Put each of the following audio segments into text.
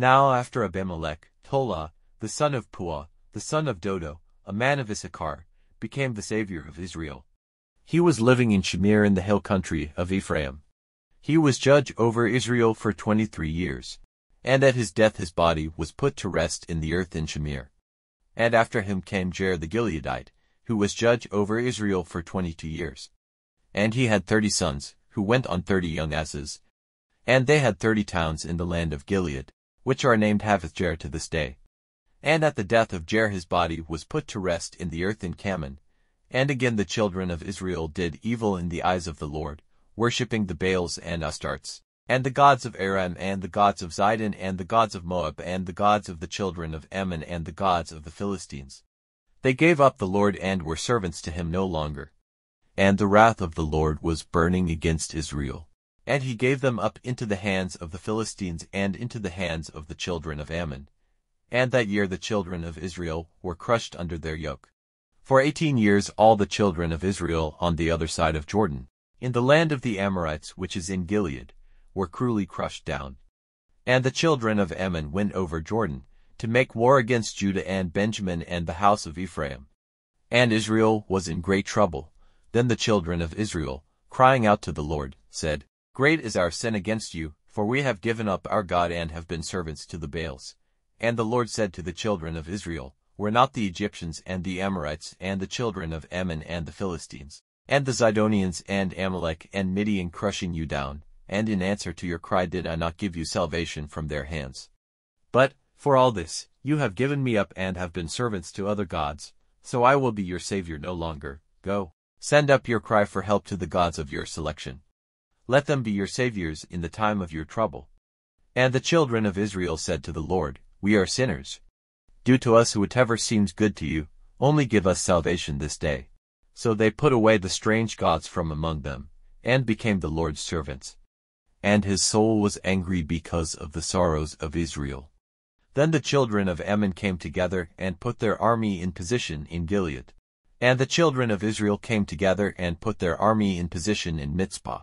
Now after Abimelech, Tola, the son of Puah, the son of Dodo, a man of Issachar, became the savior of Israel. He was living in Shamir in the hill country of Ephraim. He was judge over Israel for twenty-three years. And at his death his body was put to rest in the earth in Shamir. And after him came Jair the Gileadite, who was judge over Israel for twenty-two years. And he had thirty sons, who went on thirty young asses. And they had thirty towns in the land of Gilead, which are named Havothjair to this day. And at the death of Jair his body was put to rest in the earth in Kamon. And again the children of Israel did evil in the eyes of the Lord, worshipping the Baals and Astartes, and the gods of Aram and the gods of Zidon and the gods of Moab and the gods of the children of Ammon and the gods of the Philistines. They gave up the Lord and were servants to him no longer. And the wrath of the Lord was burning against Israel. And he gave them up into the hands of the Philistines and into the hands of the children of Ammon. And that year the children of Israel were crushed under their yoke. For eighteen years all the children of Israel on the other side of Jordan, in the land of the Amorites which is in Gilead, were cruelly crushed down. And the children of Ammon went over Jordan, to make war against Judah and Benjamin and the house of Ephraim. And Israel was in great trouble. Then the children of Israel, crying out to the Lord, said, Great is our sin against you, for we have given up our God and have been servants to the Baals. And the Lord said to the children of Israel, Were not the Egyptians and the Amorites and the children of Ammon and the Philistines, and the Zidonians and Amalek and Midian crushing you down, and in answer to your cry did I not give you salvation from their hands? But, for all this, you have given me up and have been servants to other gods, so I will be your Savior no longer. Go, send up your cry for help to the gods of your selection. Let them be your saviors in the time of your trouble. And the children of Israel said to the Lord, We are sinners. Do to us whatever seems good to you, only give us salvation this day. So they put away the strange gods from among them, and became the Lord's servants. And his soul was angry because of the sorrows of Israel. Then the children of Ammon came together and put their army in position in Gilead. And the children of Israel came together and put their army in position in Mizpah.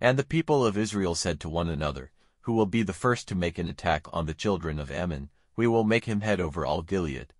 And the people of Israel said to one another, Who will be the first to make an attack on the children of Ammon? We will make him head over all Gilead.